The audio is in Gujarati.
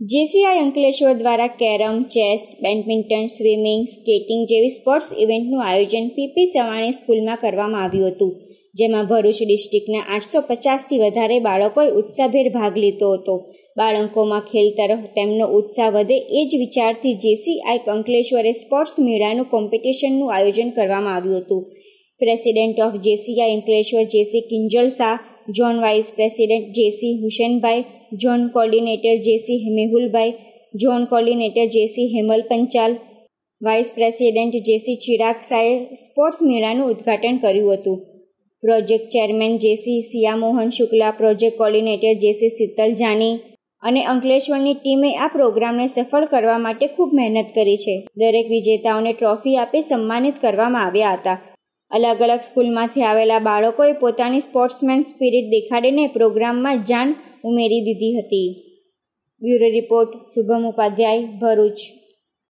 જેસીઆઈ અંકલેશ્વર દ્વારા carrom, chess, badminton, swimming, skating જેવી સ્પોર્ટ્સ ઇવેન્ટનું આયોજન પીપી સવાણી સ્કૂલમાં કરવામાં આવ્યું હતું, જેમાં ભરૂચ ડિસ્ટ્રિક્ટના આઠસો પચાસથી વધારે બાળકોએ ઉત્સાહભેર ભાગ લીધો હતો. બાળકોમાં ખેલ તરફ તેમનો ઉત્સાહ વધે એ જ વિચારથી જેસીઆઈ અંકલેશ્વરે સ્પોર્ટ્સ મેળાનું કોમ્પિટિશનનું આયોજન કરવામાં આવ્યું હતું. President of JCI Ankleshwar JC Kinjal Shah zone vice president JC Hussainbhai zone coordinator JC Mehulbhai zone coordinator JC Hemal Panchal vice president JC Chirag શાહે સ્પોર્ટ્સ મેળાનું ઉદ્ઘાટન કર્યું હતું. Project chairman JC Siyamohan Shukla project coordinator JC Shital Jani અને અંકલેશ્વરની ટીમે આ પ્રોગ્રામને સફળ કરવા માટે ખૂબ મહેનત કરી છે. દરેક વિજેતાઓને ટ્રોફી આપી સન્માનિત કરવામાં આવ્યા હતા. અલગ અલગ સ્કૂલમાંથી આવેલા બાળકોએ પોતાની સ્પોર્ટ્સમેન સ્પિરિટ દેખાડીને પ્રોગ્રામમાં જાન ઉમેરી દીધી હતી. Bureau report Shubham Upadhyay Bharuch.